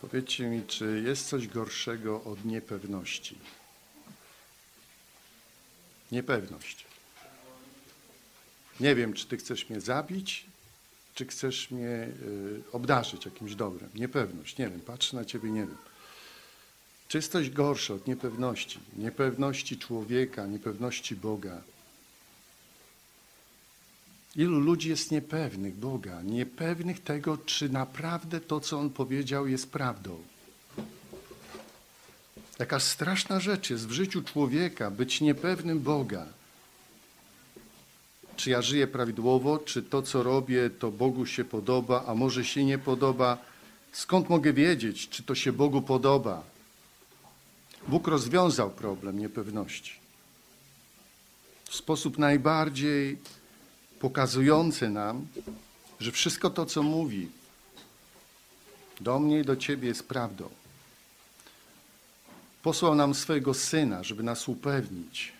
Powiedzcie mi, czy jest coś gorszego od niepewności? Niepewność. Nie wiem, czy ty chcesz mnie zabić, czy chcesz mnie y, obdarzyć jakimś dobrem. Niepewność, nie wiem, patrzę na ciebie, nie wiem. Czy jest coś gorsze od niepewności? Niepewności człowieka, niepewności Boga. Ilu ludzi jest niepewnych Boga, niepewnych tego, czy naprawdę to, co On powiedział, jest prawdą. Jaka straszna rzecz jest w życiu człowieka być niepewnym Boga. Czy ja żyję prawidłowo, czy to, co robię, to Bogu się podoba, a może się nie podoba. Skąd mogę wiedzieć, czy to się Bogu podoba? Bóg rozwiązał problem niepewności. W sposób najbardziej pokazujący nam, że wszystko to, co mówi do mnie i do Ciebie jest prawdą. Posłał nam swojego Syna, żeby nas upewnić,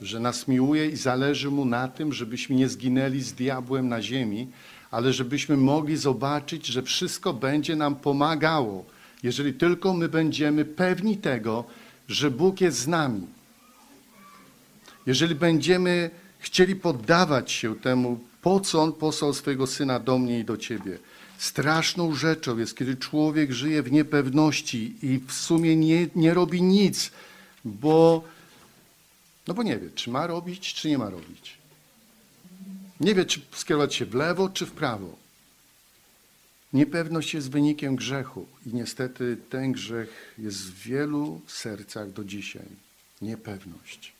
że nas miłuje i zależy Mu na tym, żebyśmy nie zginęli z diabłem na ziemi, ale żebyśmy mogli zobaczyć, że wszystko będzie nam pomagało, jeżeli tylko my będziemy pewni tego, że Bóg jest z nami. Jeżeli będziemy chcieli poddawać się temu, po co On posłał swojego Syna do mnie i do Ciebie. Straszną rzeczą jest, kiedy człowiek żyje w niepewności i w sumie nie, nie robi nic, bo, no bo nie wie, czy ma robić, czy nie ma robić. Nie wie, czy skierować się w lewo, czy w prawo. Niepewność jest wynikiem grzechu i niestety ten grzech jest w wielu sercach do dzisiaj. Niepewność.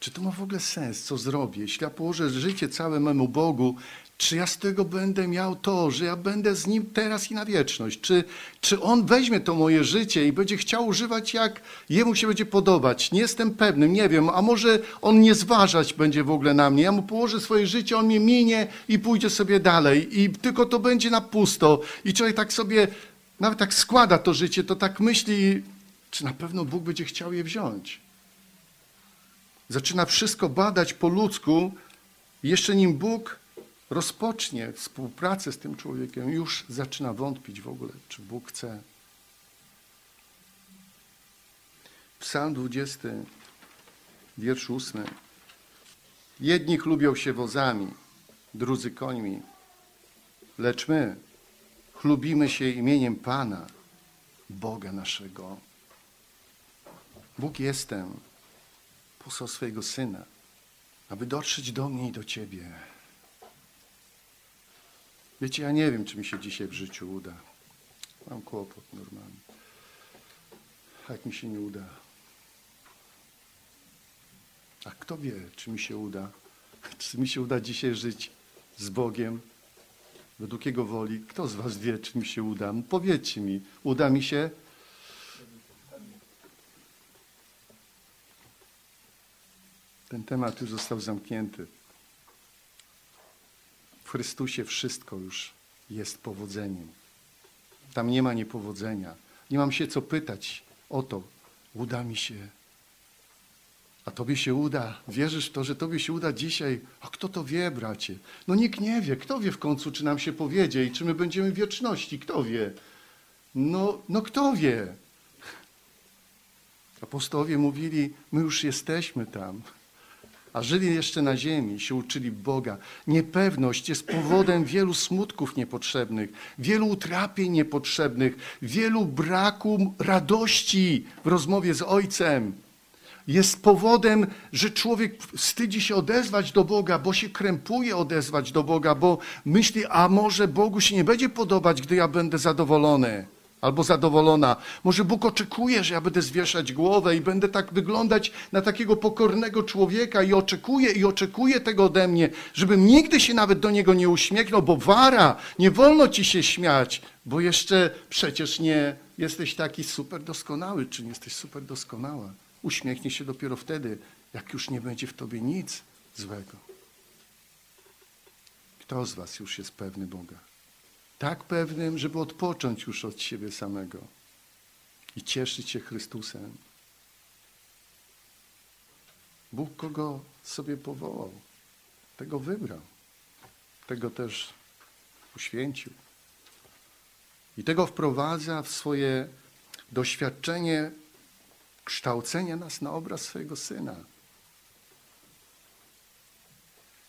Czy to ma w ogóle sens, co zrobię? Jeśli ja położę życie całe memu Bogu, czy ja z tego będę miał to, że ja będę z Nim teraz i na wieczność? Czy, czy On weźmie to moje życie i będzie chciał używać, jak Jemu się będzie podobać? Nie jestem pewny, nie wiem, a może On nie zważać będzie w ogóle na mnie. Ja Mu położę swoje życie, On mnie minie i pójdzie sobie dalej. I tylko to będzie na pusto. I człowiek tak sobie, nawet tak składa to życie, to tak myśli, czy na pewno Bóg będzie chciał je wziąć zaczyna wszystko badać po ludzku, jeszcze nim Bóg rozpocznie współpracę z tym człowiekiem, już zaczyna wątpić w ogóle, czy Bóg chce. Psalm 20, wiersz 8. Jedni chlubią się wozami, drudzy końmi, lecz my chlubimy się imieniem Pana, Boga naszego. Bóg jestem posłał swojego Syna, aby dotrzeć do mnie i do Ciebie. Wiecie, ja nie wiem, czy mi się dzisiaj w życiu uda. Mam kłopot normalnie. A jak mi się nie uda? A kto wie, czy mi się uda? Czy mi się uda dzisiaj żyć z Bogiem, według Jego woli? Kto z Was wie, czy mi się uda? Powiedzcie mi, uda mi się? Ten temat już został zamknięty. W Chrystusie wszystko już jest powodzeniem. Tam nie ma niepowodzenia. Nie mam się co pytać o to, uda mi się. A tobie się uda. Wierzysz w to, że tobie się uda dzisiaj? A kto to wie, bracie? No nikt nie wie. Kto wie w końcu, czy nam się powiedzie i czy my będziemy w wieczności? Kto wie? No, no kto wie? Apostołowie mówili, my już jesteśmy tam a żyli jeszcze na ziemi, się uczyli Boga. Niepewność jest powodem wielu smutków niepotrzebnych, wielu utrapień niepotrzebnych, wielu braku radości w rozmowie z Ojcem. Jest powodem, że człowiek wstydzi się odezwać do Boga, bo się krępuje odezwać do Boga, bo myśli, a może Bogu się nie będzie podobać, gdy ja będę zadowolony albo zadowolona. Może Bóg oczekuje, że ja będę zwieszać głowę i będę tak wyglądać na takiego pokornego człowieka i oczekuje, i oczekuje tego ode mnie, żebym nigdy się nawet do niego nie uśmiechnął, bo wara, nie wolno ci się śmiać, bo jeszcze przecież nie jesteś taki super doskonały, czy nie jesteś super doskonała. Uśmiechnij się dopiero wtedy, jak już nie będzie w tobie nic złego. Kto z was już jest pewny Boga? Tak pewnym, żeby odpocząć już od siebie samego i cieszyć się Chrystusem. Bóg kogo sobie powołał, tego wybrał, tego też uświęcił. I tego wprowadza w swoje doświadczenie kształcenia nas na obraz swojego Syna.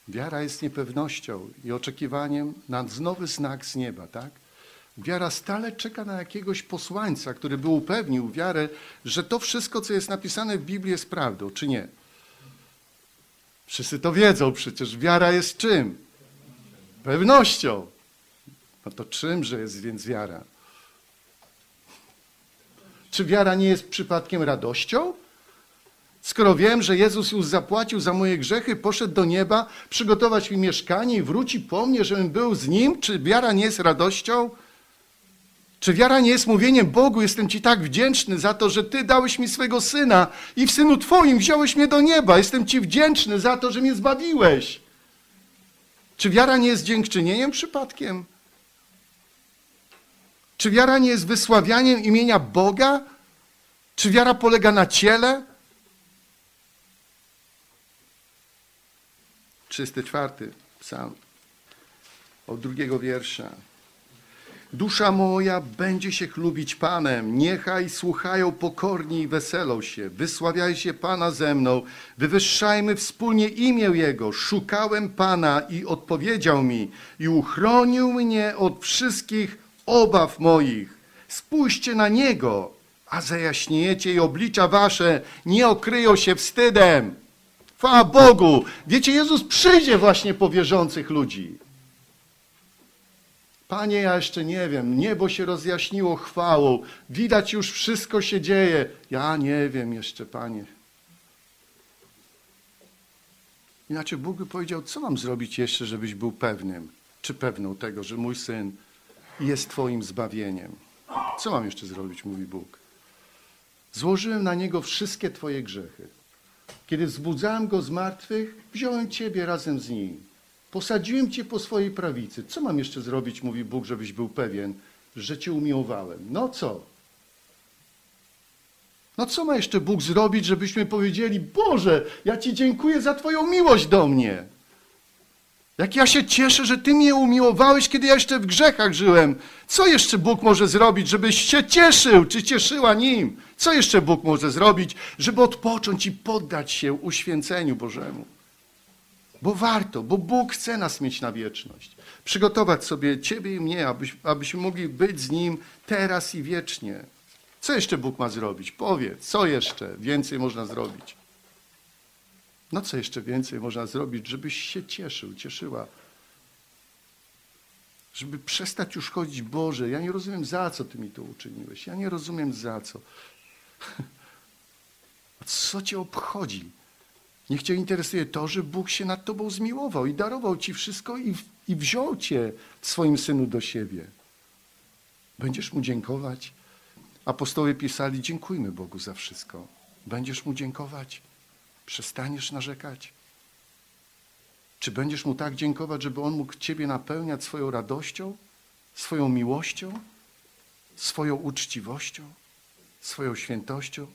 Wiara jest niepewnością i oczekiwaniem na nowy znak z nieba, tak? Wiara stale czeka na jakiegoś posłańca, który by upewnił wiarę, że to wszystko, co jest napisane w Biblii, jest prawdą, czy nie. Wszyscy to wiedzą przecież. Wiara jest czym? Pewnością. No to czymże jest więc wiara? Czy wiara nie jest przypadkiem radością? Skoro wiem, że Jezus już zapłacił za moje grzechy, poszedł do nieba, przygotować mi mieszkanie i wróci po mnie, żebym był z Nim, czy wiara nie jest radością? Czy wiara nie jest mówieniem Bogu, jestem Ci tak wdzięczny za to, że Ty dałeś mi swego Syna i w Synu Twoim wziąłeś mnie do nieba. Jestem Ci wdzięczny za to, że mnie zbawiłeś. Czy wiara nie jest dziękczynieniem przypadkiem? Czy wiara nie jest wysławianiem imienia Boga? Czy wiara polega na ciele? 34 psalm od drugiego wiersza. Dusza moja będzie się chlubić Panem, niechaj słuchają pokorni i weselą się. Wysławiaj się Pana ze mną, wywyższajmy wspólnie imię Jego. Szukałem Pana i odpowiedział mi i uchronił mnie od wszystkich obaw moich. Spójrzcie na Niego, a zajaśniejecie i oblicza wasze nie okryją się wstydem. Chwała Bogu! Wiecie, Jezus przyjdzie właśnie po wierzących ludzi. Panie, ja jeszcze nie wiem, niebo się rozjaśniło chwałą, widać już wszystko się dzieje. Ja nie wiem jeszcze, Panie. Inaczej Bóg by powiedział, co mam zrobić jeszcze, żebyś był pewnym, czy pewną tego, że mój syn jest Twoim zbawieniem. Co mam jeszcze zrobić, mówi Bóg. Złożyłem na niego wszystkie Twoje grzechy. Kiedy wzbudzałem go z martwych, wziąłem Ciebie razem z nim. Posadziłem Cię po swojej prawicy. Co mam jeszcze zrobić, mówi Bóg, żebyś był pewien, że Cię umiłowałem? No co? No co ma jeszcze Bóg zrobić, żebyśmy powiedzieli, Boże, ja Ci dziękuję za Twoją miłość do mnie. Jak ja się cieszę, że Ty mnie umiłowałeś, kiedy ja jeszcze w grzechach żyłem. Co jeszcze Bóg może zrobić, żebyś się cieszył, czy cieszyła Nim? Co jeszcze Bóg może zrobić, żeby odpocząć i poddać się uświęceniu Bożemu? Bo warto, bo Bóg chce nas mieć na wieczność. Przygotować sobie Ciebie i mnie, abyś, abyśmy mogli być z Nim teraz i wiecznie. Co jeszcze Bóg ma zrobić? Powiedz, co jeszcze więcej można zrobić? No co jeszcze więcej można zrobić, żebyś się cieszył, cieszyła? Żeby przestać już chodzić, Boże, ja nie rozumiem za co Ty mi to uczyniłeś. Ja nie rozumiem za co. A co Cię obchodzi? Niech Cię interesuje to, że Bóg się nad Tobą zmiłował i darował Ci wszystko i, i wziął Cię w swoim Synu do siebie. Będziesz Mu dziękować? Apostołowie pisali, dziękujmy Bogu za wszystko. Będziesz Mu dziękować? Przestaniesz narzekać? Czy będziesz Mu tak dziękować, żeby On mógł Ciebie napełniać swoją radością, swoją miłością, swoją uczciwością, swoją świętością?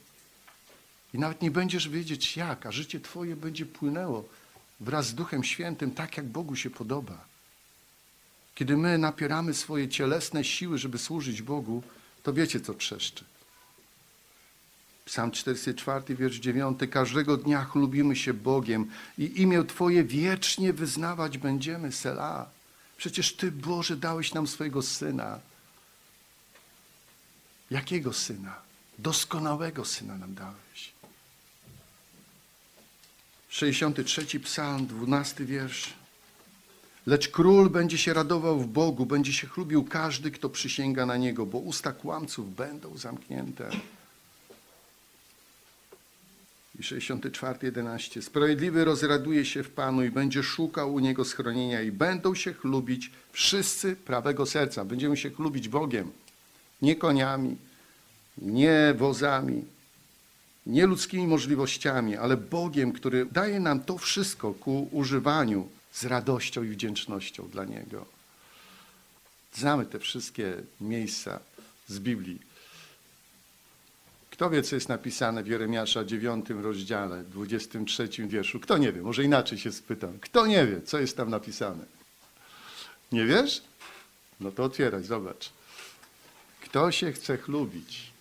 I nawet nie będziesz wiedzieć jak, a życie Twoje będzie płynęło wraz z Duchem Świętym tak, jak Bogu się podoba. Kiedy my napieramy swoje cielesne siły, żeby służyć Bogu, to wiecie, co trzeszczy. Psalm 44, wiersz 9. Każdego dnia chlubimy się Bogiem i imię Twoje wiecznie wyznawać będziemy. Sela. Przecież Ty, Boże, dałeś nam swojego Syna. Jakiego Syna? Doskonałego Syna nam dałeś. 63 psalm, 12 wiersz. Lecz król będzie się radował w Bogu, będzie się chlubił każdy, kto przysięga na Niego, bo usta kłamców będą zamknięte. I 64, 11. Sprawiedliwy rozraduje się w Panu i będzie szukał u Niego schronienia i będą się chlubić wszyscy prawego serca. Będziemy się chlubić Bogiem, nie koniami, nie wozami, nie ludzkimi możliwościami, ale Bogiem, który daje nam to wszystko ku używaniu z radością i wdzięcznością dla Niego. Znamy te wszystkie miejsca z Biblii. Kto wie, co jest napisane w Jeremiasza 9 rozdziale, 23 wierszu? Kto nie wie? Może inaczej się spytam. Kto nie wie, co jest tam napisane? Nie wiesz? No to otwieraj, zobacz. Kto się chce chlubić?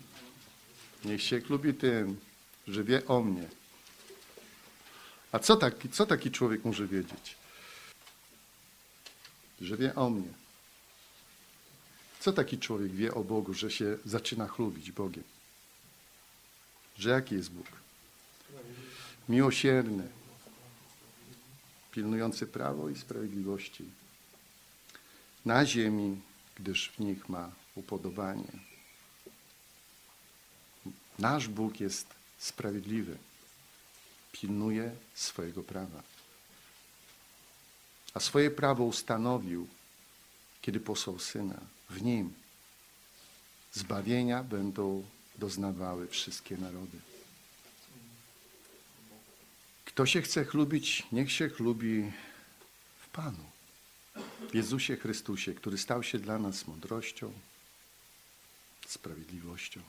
Niech się chlubi tym, że wie o mnie. A co taki, co taki człowiek może wiedzieć? Że wie o mnie. Co taki człowiek wie o Bogu, że się zaczyna chlubić Bogiem? Że jaki jest Bóg? Miłosierny, pilnujący prawo i sprawiedliwości na ziemi, gdyż w nich ma upodobanie. Nasz Bóg jest sprawiedliwy, pilnuje swojego prawa. A swoje prawo ustanowił, kiedy posłał Syna. W Nim zbawienia będą doznawały wszystkie narody. Kto się chce chlubić, niech się chlubi w Panu. W Jezusie Chrystusie, który stał się dla nas mądrością, sprawiedliwością,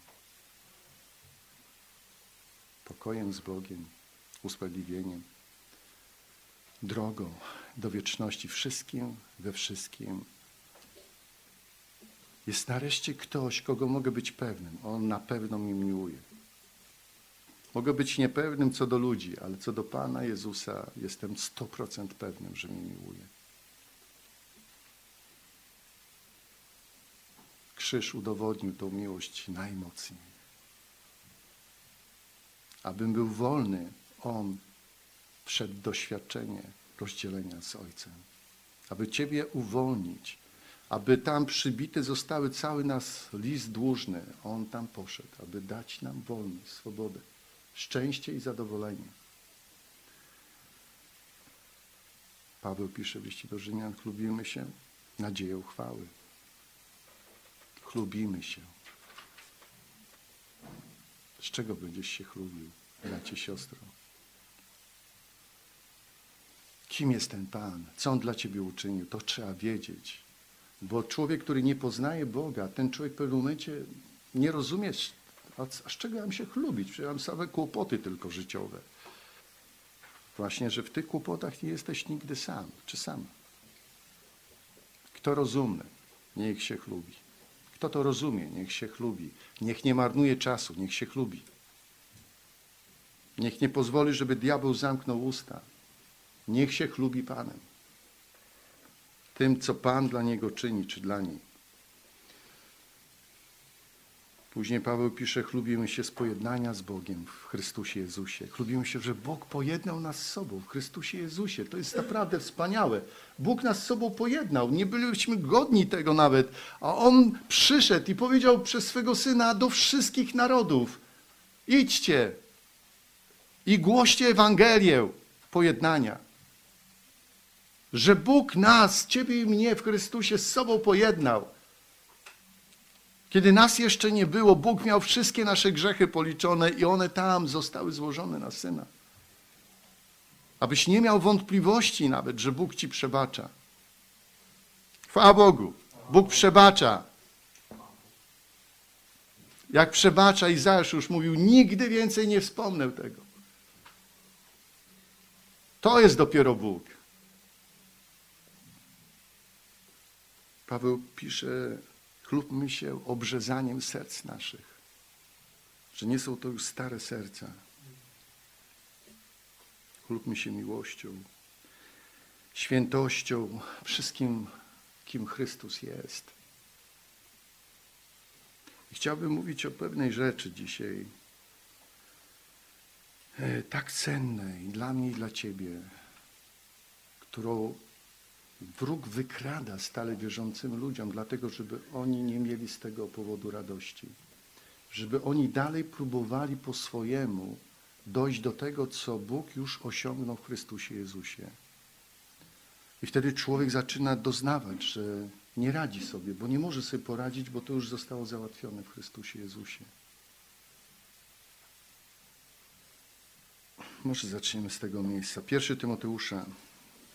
pokojem z Bogiem, usprawiedliwieniem, drogą do wieczności, wszystkim we wszystkim. Jest nareszcie ktoś, kogo mogę być pewnym. On na pewno mnie miłuje. Mogę być niepewnym co do ludzi, ale co do Pana Jezusa jestem 100% pewnym, że mnie miłuje. Krzyż udowodnił tą miłość najmocniej. Abym był wolny, On wszedł doświadczenie rozdzielenia z Ojcem. Aby Ciebie uwolnić, aby tam przybity zostały cały nas list dłużny. On tam poszedł, aby dać nam wolność, swobodę, szczęście i zadowolenie. Paweł pisze w liście do Rzymian, chlubimy się nadzieją chwały. Chlubimy się. Z czego będziesz się chlubił, bracie, siostro? Kim jest ten Pan? Co On dla Ciebie uczynił? To trzeba wiedzieć. Bo człowiek, który nie poznaje Boga, ten człowiek w pewnym momencie nie rozumie, a, z czego ja mam się chlubić? Przecież mam same kłopoty tylko życiowe. Właśnie, że w tych kłopotach nie jesteś nigdy sam, czy sama. Kto rozumny, niech się chlubi. Kto to rozumie, niech się chlubi. Niech nie marnuje czasu, niech się chlubi. Niech nie pozwoli, żeby diabeł zamknął usta. Niech się chlubi Panem. Tym, co Pan dla niego czyni, czy dla niej. Później Paweł pisze, chlubimy się z pojednania z Bogiem w Chrystusie Jezusie. Chlubimy się, że Bóg pojednał nas z sobą w Chrystusie Jezusie. To jest naprawdę wspaniałe. Bóg nas z sobą pojednał. Nie byliśmy godni tego nawet. A On przyszedł i powiedział przez swego Syna do wszystkich narodów. Idźcie i głoście Ewangelię pojednania. Że Bóg nas, Ciebie i mnie w Chrystusie z sobą pojednał. Kiedy nas jeszcze nie było, Bóg miał wszystkie nasze grzechy policzone i one tam zostały złożone na Syna. Abyś nie miał wątpliwości nawet, że Bóg ci przebacza. Chwała Bogu. Bóg przebacza. Jak przebacza Izajasz już mówił, nigdy więcej nie wspomnę tego. To jest dopiero Bóg. Paweł pisze Chlubmy się obrzezaniem serc naszych, że nie są to już stare serca. Chlubmy się miłością, świętością, wszystkim, kim Chrystus jest. I chciałbym mówić o pewnej rzeczy dzisiaj, e, tak cennej dla mnie i dla Ciebie, którą Wróg wykrada stale wierzącym ludziom, dlatego żeby oni nie mieli z tego powodu radości. Żeby oni dalej próbowali po swojemu dojść do tego, co Bóg już osiągnął w Chrystusie Jezusie. I wtedy człowiek zaczyna doznawać, że nie radzi sobie, bo nie może sobie poradzić, bo to już zostało załatwione w Chrystusie Jezusie. Może zaczniemy z tego miejsca. Pierwszy Tymoteusza,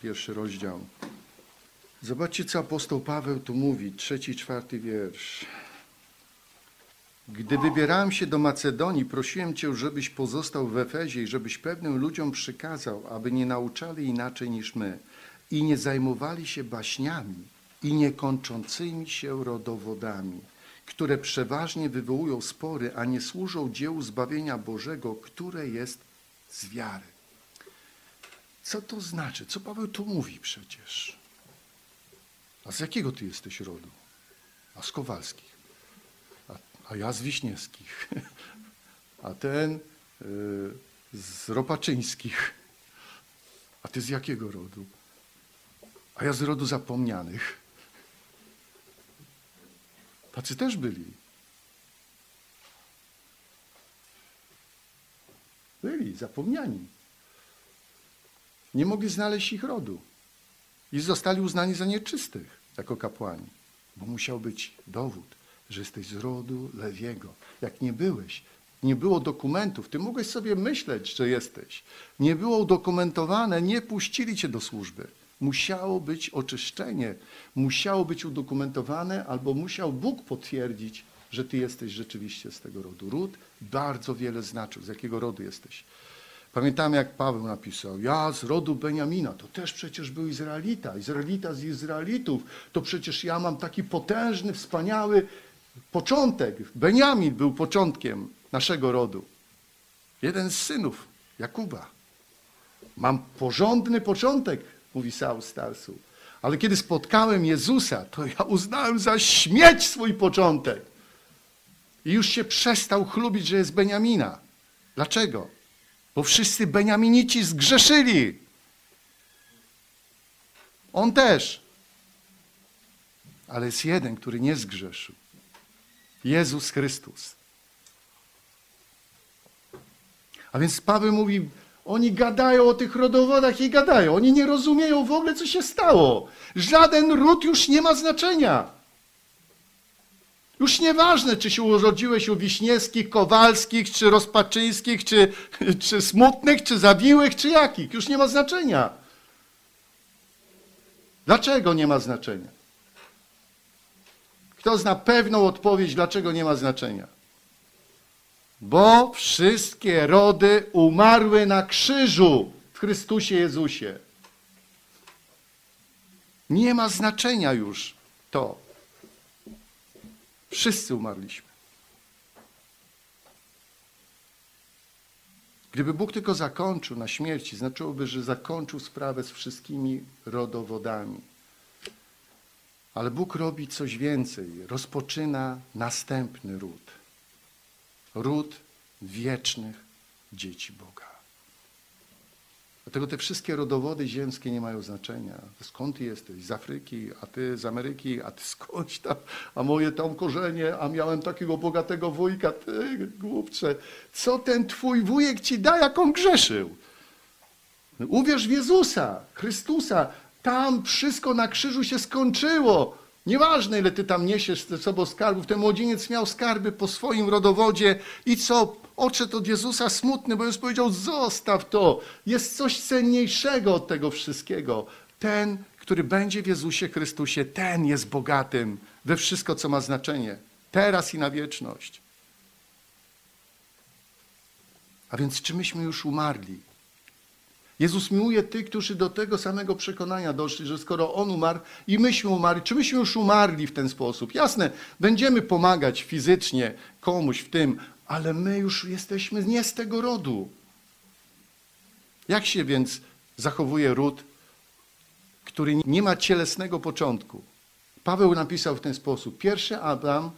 pierwszy rozdział. Zobaczcie, co apostoł Paweł tu mówi, trzeci, czwarty wiersz. Gdy wybierałem się do Macedonii, prosiłem Cię, żebyś pozostał w Efezie i żebyś pewnym ludziom przykazał, aby nie nauczali inaczej niż my i nie zajmowali się baśniami i niekończącymi się rodowodami, które przeważnie wywołują spory, a nie służą dziełu zbawienia Bożego, które jest z wiary. Co to znaczy? Co Paweł tu mówi przecież? A z jakiego ty jesteś rodu? A z Kowalskich. A, a ja z Wiśniewskich. A ten y, z Ropaczyńskich. A ty z jakiego rodu? A ja z rodu zapomnianych. Tacy też byli. Byli zapomniani. Nie mogli znaleźć ich rodu. I zostali uznani za nieczystych jako kapłani. Bo musiał być dowód, że jesteś z rodu Lewiego. Jak nie byłeś, nie było dokumentów, ty mogłeś sobie myśleć, że jesteś. Nie było udokumentowane, nie puścili cię do służby. Musiało być oczyszczenie, musiało być udokumentowane, albo musiał Bóg potwierdzić, że ty jesteś rzeczywiście z tego rodu. Ród bardzo wiele znaczył, z jakiego rodu jesteś. Pamiętam, jak Paweł napisał, ja z rodu Beniamina, to też przecież był Izraelita, Izraelita z Izraelitów, to przecież ja mam taki potężny, wspaniały początek. Beniamin był początkiem naszego rodu. Jeden z synów Jakuba. Mam porządny początek, mówi Saul Starsu. Ale kiedy spotkałem Jezusa, to ja uznałem za śmieć swój początek. I już się przestał chlubić, że jest Beniamina. Dlaczego? Bo wszyscy Beniaminici zgrzeszyli. On też. Ale jest jeden, który nie zgrzeszył. Jezus Chrystus. A więc Paweł mówi, oni gadają o tych rodowodach i gadają. Oni nie rozumieją w ogóle, co się stało. Żaden ród już nie ma znaczenia. Już nieważne, czy się urodziłeś u Wiśniewskich, Kowalskich, czy Rozpaczyńskich, czy, czy Smutnych, czy Zawiłych, czy jakich. Już nie ma znaczenia. Dlaczego nie ma znaczenia? Kto zna pewną odpowiedź, dlaczego nie ma znaczenia? Bo wszystkie rody umarły na krzyżu w Chrystusie Jezusie. Nie ma znaczenia już to. Wszyscy umarliśmy. Gdyby Bóg tylko zakończył na śmierci, znaczyłoby, że zakończył sprawę z wszystkimi rodowodami. Ale Bóg robi coś więcej. Rozpoczyna następny ród. Ród wiecznych dzieci Boga. Dlatego te wszystkie rodowody ziemskie nie mają znaczenia. Skąd ty jesteś? Z Afryki, a ty z Ameryki, a ty skądś tam, a moje tam korzenie, a miałem takiego bogatego wujka, ty głupcze. Co ten twój wujek ci da, jak on grzeszył? Uwierz w Jezusa, Chrystusa. Tam wszystko na krzyżu się skończyło. Nieważne, ile ty tam niesiesz ze sobą skarbów. Ten młodzieniec miał skarby po swoim rodowodzie i co? Odszedł od Jezusa smutny, bo Jezus powiedział, zostaw to. Jest coś cenniejszego od tego wszystkiego. Ten, który będzie w Jezusie Chrystusie, ten jest bogatym we wszystko, co ma znaczenie. Teraz i na wieczność. A więc czy myśmy już umarli? Jezus miłuje tych, którzy do tego samego przekonania doszli, że skoro On umarł i myśmy umarli, czy myśmy już umarli w ten sposób? Jasne, będziemy pomagać fizycznie komuś w tym, ale my już jesteśmy nie z tego rodu. Jak się więc zachowuje ród, który nie ma cielesnego początku? Paweł napisał w ten sposób. Pierwszy Adam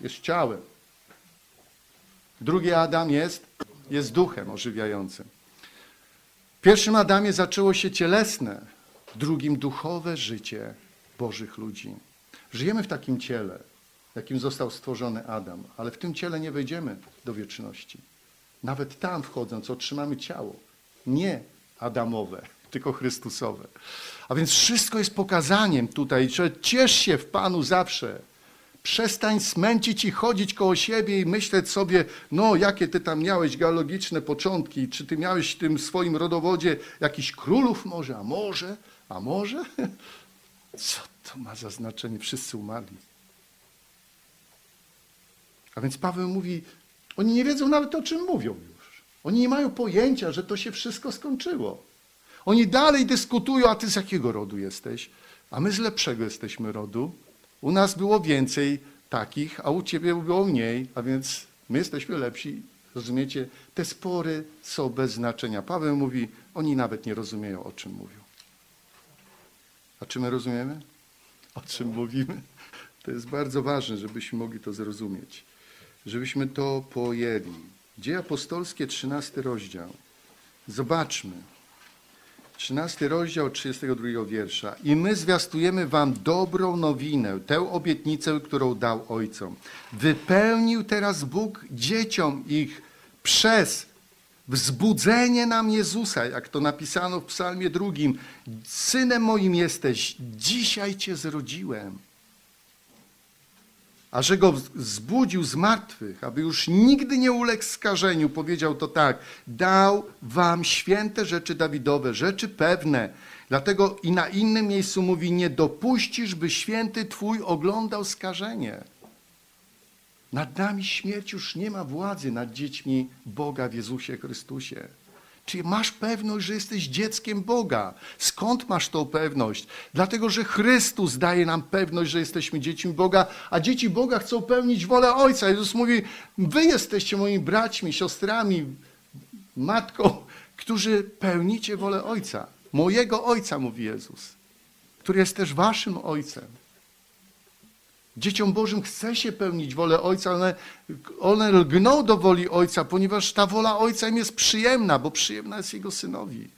jest ciałem. Drugi Adam jest, jest duchem ożywiającym. Pierwszym Adamie zaczęło się cielesne, w drugim duchowe życie Bożych ludzi. Żyjemy w takim ciele, jakim został stworzony Adam, ale w tym ciele nie wejdziemy do wieczności. Nawet tam wchodząc otrzymamy ciało, nie Adamowe, tylko Chrystusowe. A więc wszystko jest pokazaniem tutaj, ciesz się w Panu zawsze. Przestań smęcić i chodzić koło siebie i myśleć sobie, no jakie ty tam miałeś geologiczne początki, czy ty miałeś w tym swoim rodowodzie jakichś królów może, a może, a może? Co to ma za znaczenie? Wszyscy umarli. A więc Paweł mówi, oni nie wiedzą nawet o czym mówią już. Oni nie mają pojęcia, że to się wszystko skończyło. Oni dalej dyskutują, a ty z jakiego rodu jesteś? A my z lepszego jesteśmy rodu. U nas było więcej takich, a u ciebie było mniej, a więc my jesteśmy lepsi. Rozumiecie? Te spory są bez znaczenia. Paweł mówi, oni nawet nie rozumieją, o czym mówią. A czy my rozumiemy? O czym mówimy? To jest bardzo ważne, żebyśmy mogli to zrozumieć. Żebyśmy to pojęli. Dzieje apostolskie, 13 rozdział. Zobaczmy. 13 rozdział 32 wiersza. I my zwiastujemy wam dobrą nowinę, tę obietnicę, którą dał ojcom. Wypełnił teraz Bóg dzieciom ich przez wzbudzenie nam Jezusa, jak to napisano w psalmie drugim. Synem moim jesteś, dzisiaj cię zrodziłem a że go zbudził z martwych, aby już nigdy nie uległ skażeniu, powiedział to tak: Dał wam święte rzeczy Dawidowe, rzeczy pewne. Dlatego i na innym miejscu mówi: Nie dopuścisz, by święty twój oglądał skażenie. Nad nami śmierć już nie ma władzy nad dziećmi Boga w Jezusie Chrystusie. Czy masz pewność, że jesteś dzieckiem Boga? Skąd masz tą pewność? Dlatego, że Chrystus daje nam pewność, że jesteśmy dziećmi Boga, a dzieci Boga chcą pełnić wolę Ojca. Jezus mówi: Wy jesteście moimi braćmi, siostrami, matką, którzy pełnicie wolę Ojca. Mojego Ojca, mówi Jezus, który jest też Waszym Ojcem. Dzieciom Bożym chce się pełnić wolę Ojca, one, one lgną do woli Ojca, ponieważ ta wola Ojca im jest przyjemna, bo przyjemna jest Jego Synowi.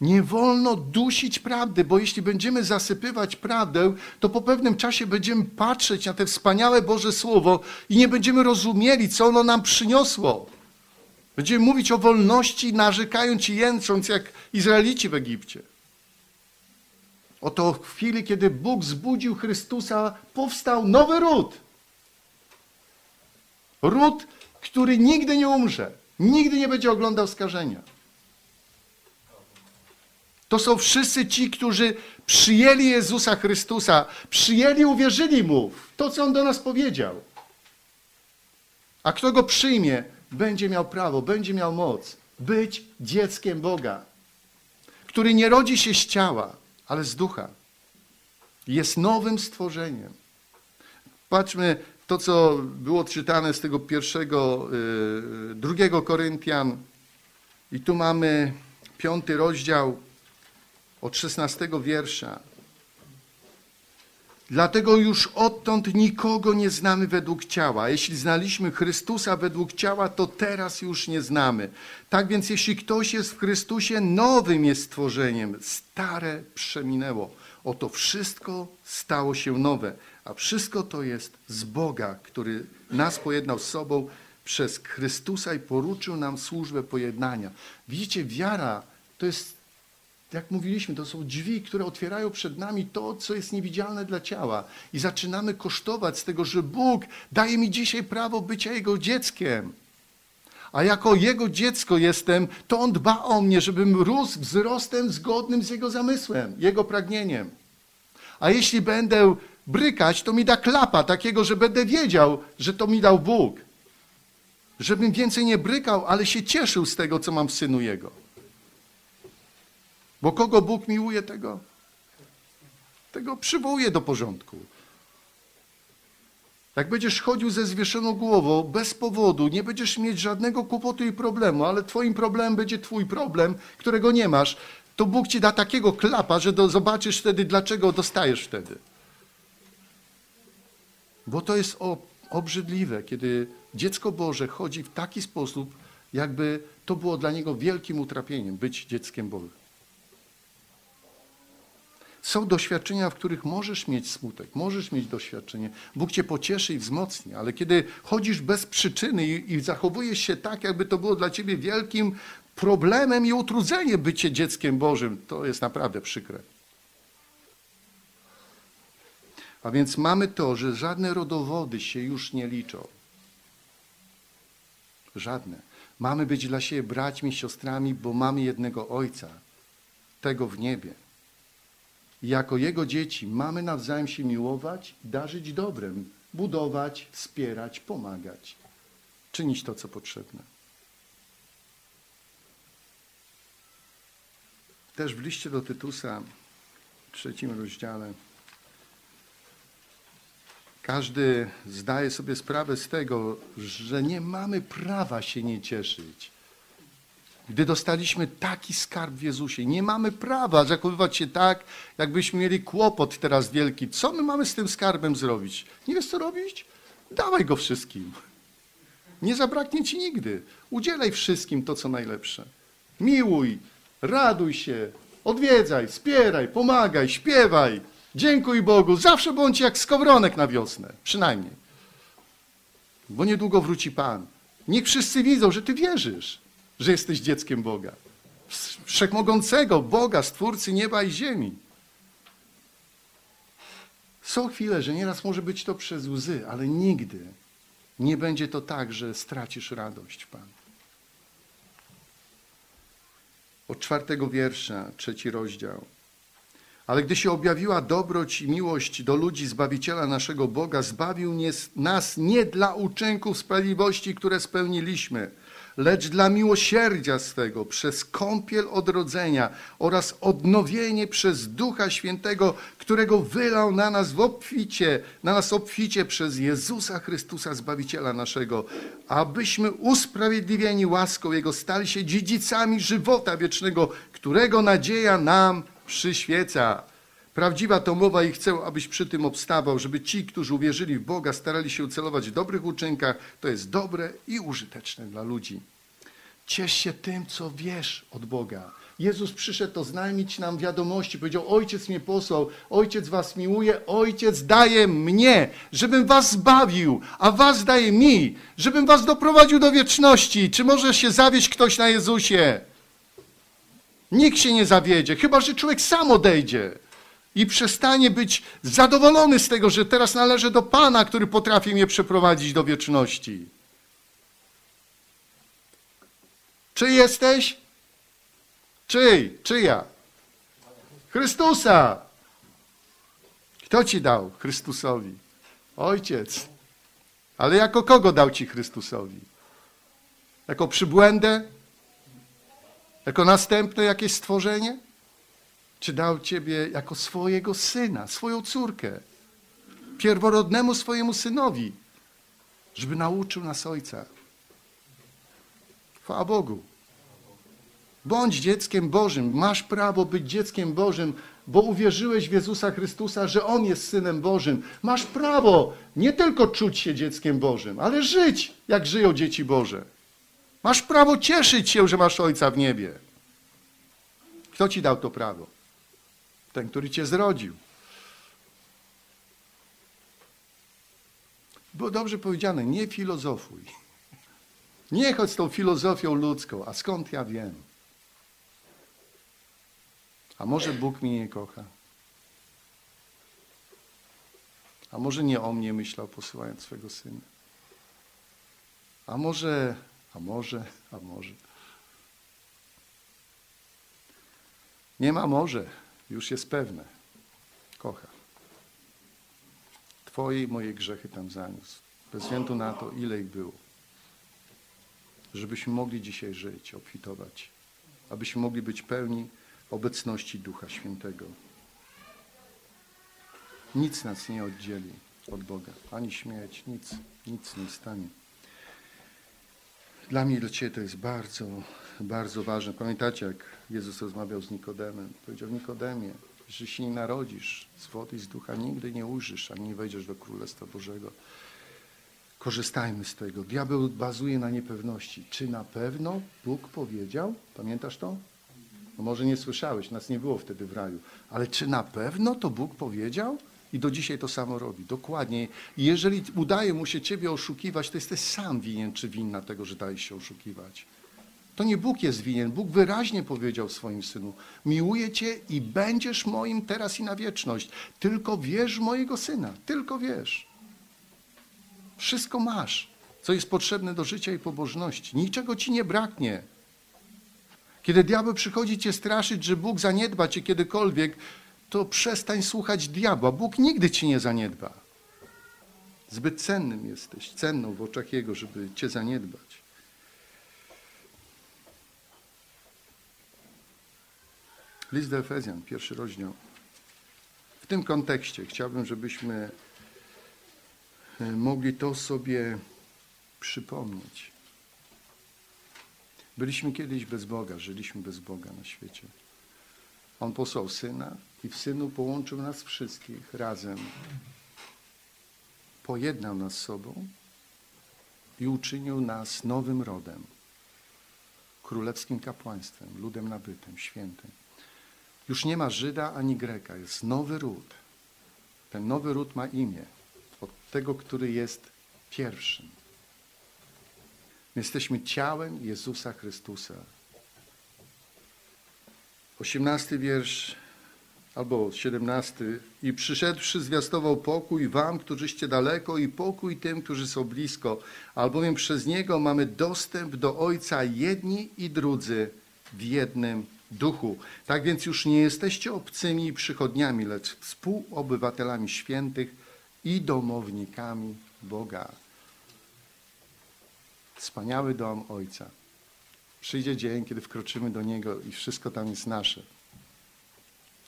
Nie wolno dusić prawdy, bo jeśli będziemy zasypywać prawdę, to po pewnym czasie będziemy patrzeć na te wspaniałe Boże Słowo i nie będziemy rozumieli, co ono nam przyniosło. Będziemy mówić o wolności, narzekając i jęcząc jak Izraelici w Egipcie. Oto w chwili, kiedy Bóg zbudził Chrystusa, powstał nowy ród. Ród, który nigdy nie umrze, nigdy nie będzie oglądał skażenia. To są wszyscy ci, którzy przyjęli Jezusa Chrystusa, przyjęli, uwierzyli Mu w to, co On do nas powiedział. A kto Go przyjmie, będzie miał prawo, będzie miał moc być dzieckiem Boga, który nie rodzi się z ciała, ale z ducha. Jest nowym stworzeniem. Patrzmy to, co było czytane z tego pierwszego, yy, drugiego Koryntian. I tu mamy piąty rozdział od szesnastego wiersza. Dlatego już odtąd nikogo nie znamy według ciała. Jeśli znaliśmy Chrystusa według ciała, to teraz już nie znamy. Tak więc jeśli ktoś jest w Chrystusie, nowym jest stworzeniem. Stare przeminęło. Oto wszystko stało się nowe. A wszystko to jest z Boga, który nas pojednał z sobą przez Chrystusa i poruczył nam służbę pojednania. Widzicie, wiara to jest jak mówiliśmy, to są drzwi, które otwierają przed nami to, co jest niewidzialne dla ciała. I zaczynamy kosztować z tego, że Bóg daje mi dzisiaj prawo bycia Jego dzieckiem. A jako Jego dziecko jestem, to On dba o mnie, żebym rósł wzrostem zgodnym z Jego zamysłem, Jego pragnieniem. A jeśli będę brykać, to mi da klapa takiego, że będę wiedział, że to mi dał Bóg. Żebym więcej nie brykał, ale się cieszył z tego, co mam w Synu Jego. Bo kogo Bóg miłuje, tego, tego przywołuje do porządku. Jak będziesz chodził ze zwieszoną głową, bez powodu, nie będziesz mieć żadnego kłopotu i problemu, ale twoim problemem będzie twój problem, którego nie masz, to Bóg ci da takiego klapa, że do, zobaczysz wtedy, dlaczego dostajesz wtedy. Bo to jest obrzydliwe, kiedy dziecko Boże chodzi w taki sposób, jakby to było dla niego wielkim utrapieniem być dzieckiem Bożym. Są doświadczenia, w których możesz mieć smutek, możesz mieć doświadczenie. Bóg cię pocieszy i wzmocni, ale kiedy chodzisz bez przyczyny i, i zachowujesz się tak, jakby to było dla ciebie wielkim problemem i utrudzeniem bycie dzieckiem Bożym, to jest naprawdę przykre. A więc mamy to, że żadne rodowody się już nie liczą. Żadne. Mamy być dla siebie braćmi, siostrami, bo mamy jednego Ojca, tego w niebie jako Jego dzieci mamy nawzajem się miłować, darzyć dobrem, budować, wspierać, pomagać, czynić to, co potrzebne. Też w liście do Tytusa, w trzecim rozdziale, Każdy zdaje sobie sprawę z tego, że nie mamy prawa się nie cieszyć. Gdy dostaliśmy taki skarb w Jezusie, nie mamy prawa zachowywać się tak, jakbyśmy mieli kłopot teraz wielki. Co my mamy z tym skarbem zrobić? Nie wiesz, co robić? Dawaj go wszystkim. Nie zabraknie ci nigdy. Udzielaj wszystkim to, co najlepsze. Miłuj, raduj się, odwiedzaj, wspieraj, pomagaj, śpiewaj. Dziękuj Bogu. Zawsze bądź jak skowronek na wiosnę. Przynajmniej. Bo niedługo wróci Pan. Niech wszyscy widzą, że Ty wierzysz, że jesteś dzieckiem Boga. Wszechmogącego Boga, Stwórcy nieba i ziemi. Są chwile, że nieraz może być to przez łzy, ale nigdy nie będzie to tak, że stracisz radość, Pan. Od czwartego wiersza, trzeci rozdział. Ale gdy się objawiła dobroć i miłość do ludzi Zbawiciela naszego Boga, zbawił nas nie dla uczynków sprawiedliwości, które spełniliśmy, lecz dla miłosierdzia swego, przez kąpiel odrodzenia oraz odnowienie przez Ducha Świętego, którego wylał na nas w obficie, na nas obficie przez Jezusa Chrystusa, Zbawiciela naszego, abyśmy usprawiedliwieni łaską Jego stali się dziedzicami żywota wiecznego, którego nadzieja nam przyświeca. Prawdziwa to mowa i chcę, abyś przy tym obstawał, żeby ci, którzy uwierzyli w Boga, starali się celować w dobrych uczynkach. To jest dobre i użyteczne dla ludzi. Ciesz się tym, co wiesz od Boga. Jezus przyszedł oznajmić nam wiadomości. Powiedział, ojciec mnie posłał, ojciec was miłuje, ojciec daje mnie, żebym was zbawił, a was daje mi, żebym was doprowadził do wieczności. Czy może się zawieść ktoś na Jezusie? Nikt się nie zawiedzie, chyba że człowiek sam odejdzie i przestanie być zadowolony z tego, że teraz należy do Pana, który potrafi mnie przeprowadzić do wieczności. Czy jesteś? Czyj? Czyja? Chrystusa. Kto ci dał Chrystusowi? Ojciec. Ale jako kogo dał ci Chrystusowi? Jako przybłędę? Jako następne jakieś stworzenie? Czy dał Ciebie jako swojego syna, swoją córkę, pierworodnemu swojemu synowi, żeby nauczył nas Ojca? Chwała Bogu. Bądź dzieckiem Bożym. Masz prawo być dzieckiem Bożym, bo uwierzyłeś w Jezusa Chrystusa, że On jest Synem Bożym. Masz prawo nie tylko czuć się dzieckiem Bożym, ale żyć, jak żyją dzieci Boże. Masz prawo cieszyć się, że masz Ojca w niebie. Kto ci dał to prawo? Ten, który cię zrodził. Było dobrze powiedziane, nie filozofuj. Nie chodź z tą filozofią ludzką. A skąd ja wiem? A może Bóg mnie nie kocha? A może nie o mnie myślał, posyłając swego syna? A może a może, a może. Nie ma może, już jest pewne. Kocha. Twoje i moje grzechy tam zaniósł. Bez względu na to, ile ich było. Żebyśmy mogli dzisiaj żyć, obfitować. Abyśmy mogli być pełni obecności Ducha Świętego. Nic nas nie oddzieli od Boga. Ani śmierć, nic, nic nie stanie. Dla mnie i dla Ciebie to jest bardzo, bardzo ważne. Pamiętacie, jak Jezus rozmawiał z Nikodemem? Powiedział, Nikodemie, że się nie narodzisz z wody i z ducha, nigdy nie ujrzysz, ani nie wejdziesz do Królestwa Bożego. Korzystajmy z tego. Diabeł bazuje na niepewności. Czy na pewno Bóg powiedział? Pamiętasz to? No może nie słyszałeś, nas nie było wtedy w raju. Ale czy na pewno to Bóg powiedział? I do dzisiaj to samo robi. Dokładnie. Jeżeli udaje mu się ciebie oszukiwać, to jesteś sam winien czy winna tego, że dajesz się oszukiwać. To nie Bóg jest winien. Bóg wyraźnie powiedział swoim synu: Miłuję cię i będziesz moim teraz i na wieczność. Tylko wierz mojego syna. Tylko wierz. Wszystko masz, co jest potrzebne do życia i pobożności. Niczego ci nie braknie. Kiedy diabeł przychodzi cię straszyć, że Bóg zaniedba cię kiedykolwiek, to przestań słuchać diabła. Bóg nigdy ci nie zaniedba. Zbyt cennym jesteś, cenną w oczach Jego, żeby cię zaniedbać. List do Efezjan, pierwszy rozdział. W tym kontekście chciałbym, żebyśmy e, mogli to sobie przypomnieć. Byliśmy kiedyś bez Boga, żyliśmy bez Boga na świecie. On posłał Syna i w Synu połączył nas wszystkich razem. Pojednał nas z sobą i uczynił nas nowym rodem, królewskim kapłaństwem, ludem nabytym, świętym. Już nie ma Żyda ani Greka, jest nowy ród. Ten nowy ród ma imię od tego, który jest pierwszym. My jesteśmy ciałem Jezusa Chrystusa. Osiemnasty wiersz albo siedemnasty. I przyszedłszy zwiastował pokój wam, którzyście daleko i pokój tym, którzy są blisko, albowiem przez Niego mamy dostęp do Ojca jedni i drudzy w jednym duchu. Tak więc już nie jesteście obcymi przychodniami, lecz współobywatelami świętych i domownikami Boga. Wspaniały dom Ojca. Przyjdzie dzień, kiedy wkroczymy do Niego i wszystko tam jest nasze.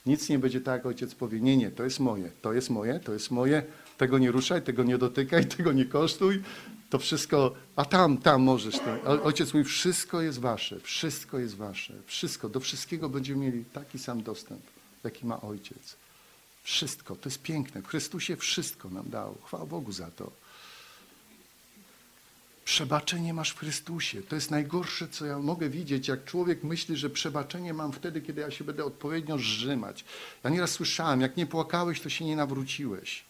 Nic nie będzie tak, ojciec powie, nie, nie, to jest moje, to jest moje, to jest moje, tego nie ruszaj, tego nie dotykaj, tego nie kosztuj, to wszystko, a tam, tam możesz. To. Ojciec mówi, wszystko jest wasze, wszystko jest wasze, wszystko, do wszystkiego będziemy mieli taki sam dostęp, jaki ma ojciec. Wszystko, to jest piękne. W Chrystusie wszystko nam dał. Chwała Bogu za to. Przebaczenie masz w Chrystusie. To jest najgorsze, co ja mogę widzieć, jak człowiek myśli, że przebaczenie mam wtedy, kiedy ja się będę odpowiednio zrzymać. Ja nieraz słyszałem, jak nie płakałeś, to się nie nawróciłeś.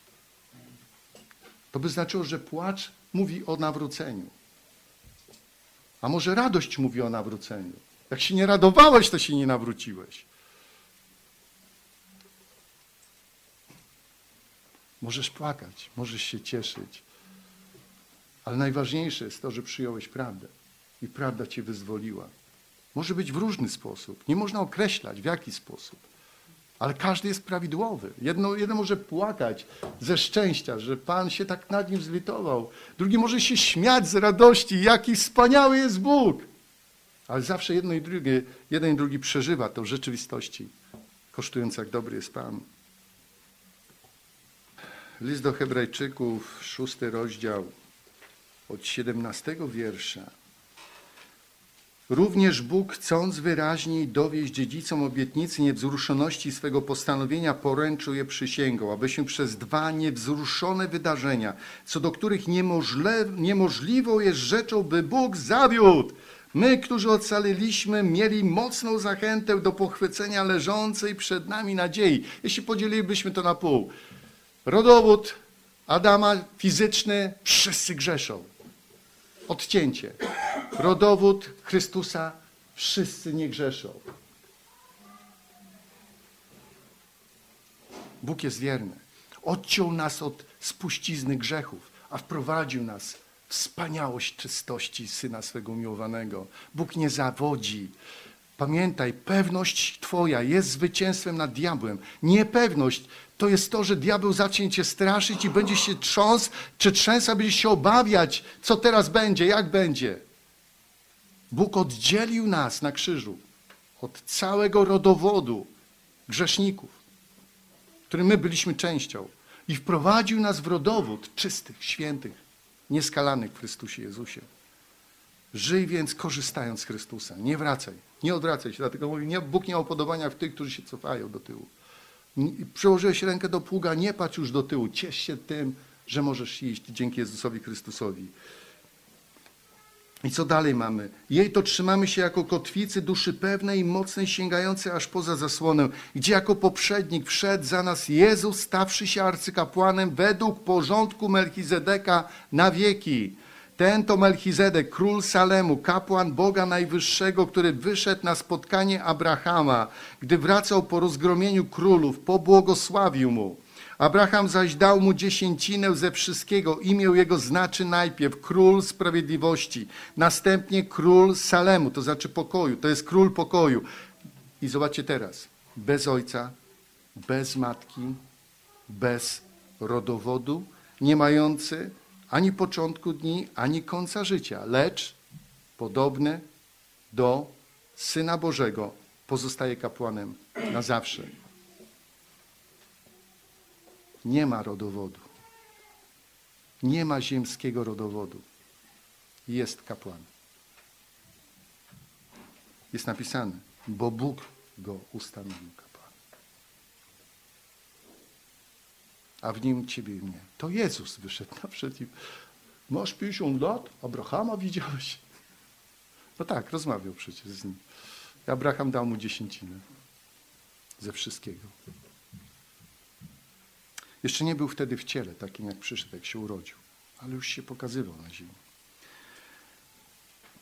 To by znaczyło, że płacz mówi o nawróceniu. A może radość mówi o nawróceniu. Jak się nie radowałeś, to się nie nawróciłeś. Możesz płakać, możesz się cieszyć. Ale najważniejsze jest to, że przyjąłeś prawdę i prawda cię wyzwoliła. Może być w różny sposób. Nie można określać, w jaki sposób. Ale każdy jest prawidłowy. Jedno, jedno może płakać ze szczęścia, że Pan się tak nad nim zlitował. Drugi może się śmiać z radości, jaki wspaniały jest Bóg. Ale zawsze jedno i drugie, jeden i drugi przeżywa to w rzeczywistości, kosztując jak dobry jest Pan. List do Hebrajczyków, szósty rozdział, od 17 wiersza. Również Bóg, chcąc wyraźniej dowieść dziedzicom obietnicy niewzruszoności swego postanowienia, poręczył przysięgą, abyśmy przez dwa niewzruszone wydarzenia, co do których niemożle, niemożliwą jest rzeczą, by Bóg zawiódł. My, którzy ocaliliśmy, mieli mocną zachętę do pochwycenia leżącej przed nami nadziei. Jeśli podzielilibyśmy to na pół. Rodowód Adama fizyczny, wszyscy grzeszą odcięcie. Rodowód Chrystusa, wszyscy nie grzeszą. Bóg jest wierny. Odciął nas od spuścizny grzechów, a wprowadził nas w wspaniałość czystości Syna swego umiłowanego. Bóg nie zawodzi. Pamiętaj, pewność Twoja jest zwycięstwem nad diabłem. Niepewność to jest to, że diabeł zacznie cię straszyć i będzie się trząsł, czy trzęsa, będzie się obawiać, co teraz będzie, jak będzie. Bóg oddzielił nas na krzyżu od całego rodowodu grzeszników, którym my byliśmy częścią i wprowadził nas w rodowód czystych, świętych, nieskalanych w Chrystusie Jezusie. Żyj więc korzystając z Chrystusa. Nie wracaj, nie odwracaj się. Dlatego mówi, nie, Bóg nie ma upodobania w tych, którzy się cofają do tyłu. Przyłożyłeś rękę do pługa, nie patrz już do tyłu. Ciesz się tym, że możesz iść dzięki Jezusowi Chrystusowi. I co dalej mamy? Jej to trzymamy się jako kotwicy duszy pewnej i mocnej, sięgającej aż poza zasłonę, gdzie jako poprzednik wszedł za nas Jezus, stawszy się arcykapłanem według porządku Melchizedeka na wieki. Ten to Melchizedek, król Salemu, kapłan Boga Najwyższego, który wyszedł na spotkanie Abrahama, gdy wracał po rozgromieniu królów, pobłogosławił mu. Abraham zaś dał mu dziesięcinę ze wszystkiego. Imię jego znaczy najpierw król sprawiedliwości, następnie król Salemu, to znaczy pokoju. To jest król pokoju. I zobaczcie teraz, bez ojca, bez matki, bez rodowodu, nie mający ani początku dni, ani końca życia, lecz podobny do Syna Bożego pozostaje kapłanem na zawsze. Nie ma rodowodu. Nie ma ziemskiego rodowodu. Jest kapłan. Jest napisane, bo Bóg go ustanowił kapłan. A w nim ciebie i mnie. To Jezus wyszedł naprzeciw. Masz 50 lat? Abrahama widziałeś? No tak, rozmawiał przecież z nim. Abraham dał mu dziesięcinę ze wszystkiego. Jeszcze nie był wtedy w ciele, takim jak przyszedł, jak się urodził, ale już się pokazywał na ziemi.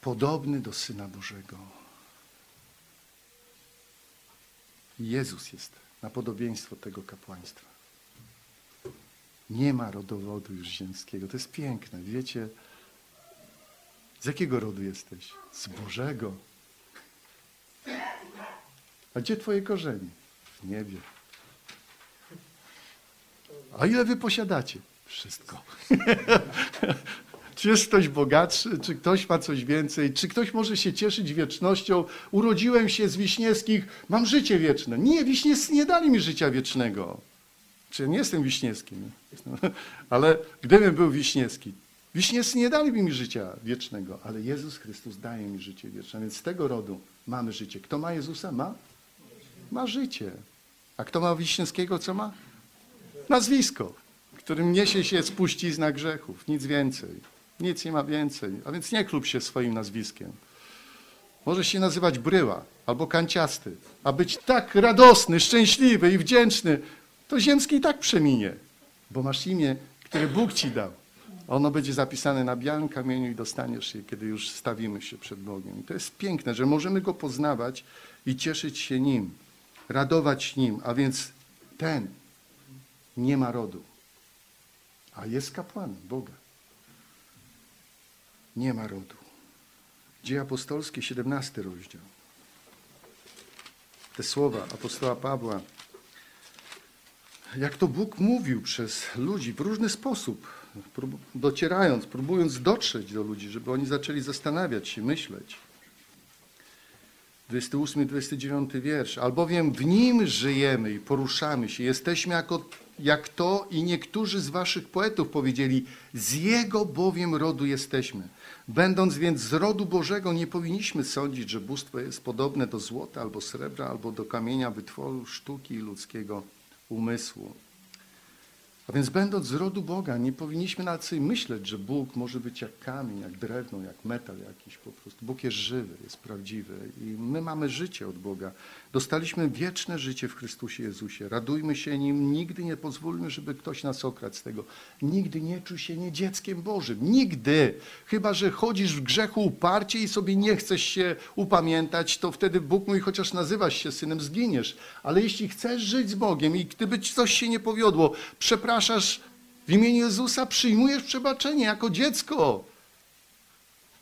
Podobny do Syna Bożego. Jezus jest na podobieństwo tego kapłaństwa. Nie ma rodowodu już ziemskiego. To jest piękne. Wiecie, z jakiego rodu jesteś? Z Bożego. A gdzie twoje korzenie? W niebie. A ile wy posiadacie? Wszystko. czy jest ktoś bogatszy, czy ktoś ma coś więcej, czy ktoś może się cieszyć wiecznością? Urodziłem się z Wiśniewskich, mam życie wieczne. Nie, Wiśniewscy nie dali mi życia wiecznego. Czy nie jestem Wiśniewskim, ale gdybym był Wiśniewski, Wiśniewscy nie dali mi życia wiecznego, ale Jezus Chrystus daje mi życie wieczne, więc z tego rodu mamy życie. Kto ma Jezusa? Ma? Ma życie. A kto ma Wiśniewskiego, co ma? Nazwisko, którym niesie się spuścizna grzechów, nic więcej. Nic nie ma więcej. A więc nie klub się swoim nazwiskiem. Możesz się nazywać Bryła albo Kanciasty, a być tak radosny, szczęśliwy i wdzięczny, to ziemski i tak przeminie, bo masz imię, które Bóg ci dał. Ono będzie zapisane na białym kamieniu i dostaniesz je, kiedy już stawimy się przed Bogiem. I to jest piękne, że możemy Go poznawać i cieszyć się Nim, radować Nim, a więc ten nie ma rodu, a jest kapłanem Boga. Nie ma rodu. Dzieje apostolskie, 17 rozdział. Te słowa apostoła Pawła, jak to Bóg mówił przez ludzi w różny sposób, docierając, próbując dotrzeć do ludzi, żeby oni zaczęli zastanawiać się, myśleć. 28-29 wiersz. Albowiem w nim żyjemy i poruszamy się. Jesteśmy jako, jak to i niektórzy z waszych poetów powiedzieli, z jego bowiem rodu jesteśmy. Będąc więc z rodu Bożego, nie powinniśmy sądzić, że bóstwo jest podobne do złota albo srebra, albo do kamienia wytworu sztuki i ludzkiego umysłu. A więc będąc z rodu Boga, nie powinniśmy nawet sobie myśleć, że Bóg może być jak kamień, jak drewno, jak metal jakiś po prostu. Bóg jest żywy, jest prawdziwy i my mamy życie od Boga. Dostaliśmy wieczne życie w Chrystusie Jezusie. Radujmy się Nim, nigdy nie pozwólmy, żeby ktoś nas okradł z tego. Nigdy nie czuj się nie dzieckiem Bożym. Nigdy. Chyba, że chodzisz w grzechu uparcie i sobie nie chcesz się upamiętać, to wtedy Bóg mówi, chociaż nazywasz się synem, zginiesz. Ale jeśli chcesz żyć z Bogiem i gdyby coś się nie powiodło, przepraszam, przepraszasz w imieniu Jezusa, przyjmujesz przebaczenie jako dziecko.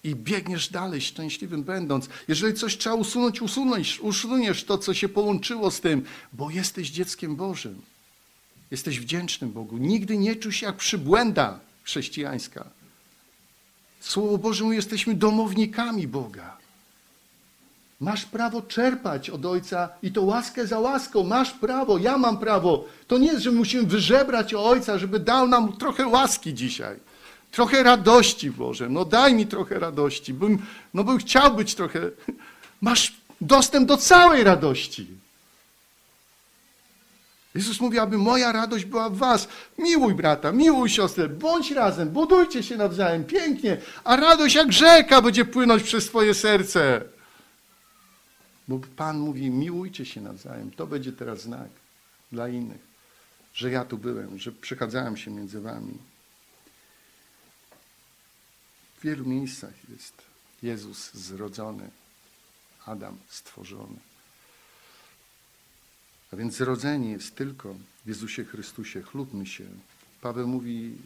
I biegniesz dalej, szczęśliwym będąc. Jeżeli coś trzeba usunąć, usunąć, usuniesz to, co się połączyło z tym, bo jesteś dzieckiem Bożym. Jesteś wdzięcznym Bogu. Nigdy nie czuj się jak przybłęda chrześcijańska. Słowo Boże jesteśmy domownikami Boga. Masz prawo czerpać od Ojca i to łaskę za łaską. Masz prawo, ja mam prawo. To nie jest, że musimy wyżebrać o Ojca, żeby dał nam trochę łaski dzisiaj. Trochę radości, Boże. No daj mi trochę radości. Bym, no bym chciał być trochę... Masz dostęp do całej radości. Jezus mówi, aby moja radość była w was. Miłuj brata, miłuj siostrę, bądź razem, budujcie się nawzajem, pięknie, a radość jak rzeka będzie płynąć przez twoje serce. Bo Pan mówi, miłujcie się nawzajem. To będzie teraz znak dla innych, że ja tu byłem, że przechadzałem się między wami. W wielu miejscach jest Jezus zrodzony, Adam stworzony. A więc zrodzenie jest tylko w Jezusie Chrystusie. Chlubmy się. Paweł mówi,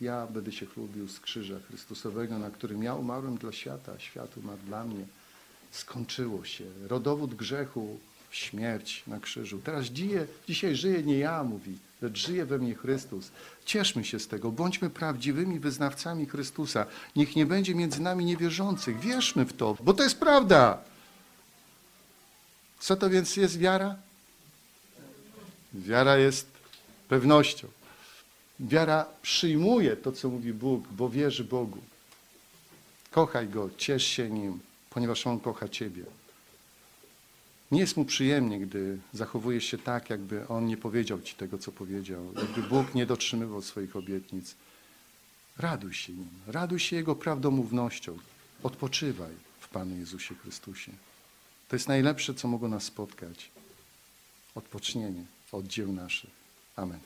ja będę się chlubił z krzyża Chrystusowego, na którym ja umarłem dla świata, a świat umarł dla mnie skończyło się. Rodowód grzechu, śmierć na krzyżu. Teraz dzieje, dzisiaj żyje nie ja, mówi, lecz żyje we mnie Chrystus. Cieszmy się z tego, bądźmy prawdziwymi wyznawcami Chrystusa. Niech nie będzie między nami niewierzących. Wierzmy w to, bo to jest prawda. Co to więc jest wiara? Wiara jest pewnością. Wiara przyjmuje to, co mówi Bóg, bo wierzy Bogu. Kochaj Go, ciesz się Nim, ponieważ On kocha Ciebie. Nie jest Mu przyjemnie, gdy zachowujesz się tak, jakby On nie powiedział Ci tego, co powiedział, jakby Bóg nie dotrzymywał swoich obietnic. Raduj się Nim, raduj się Jego prawdomównością. Odpoczywaj w Panu Jezusie Chrystusie. To jest najlepsze, co mogło nas spotkać. Odpocznienie od dzieł naszych. Amen.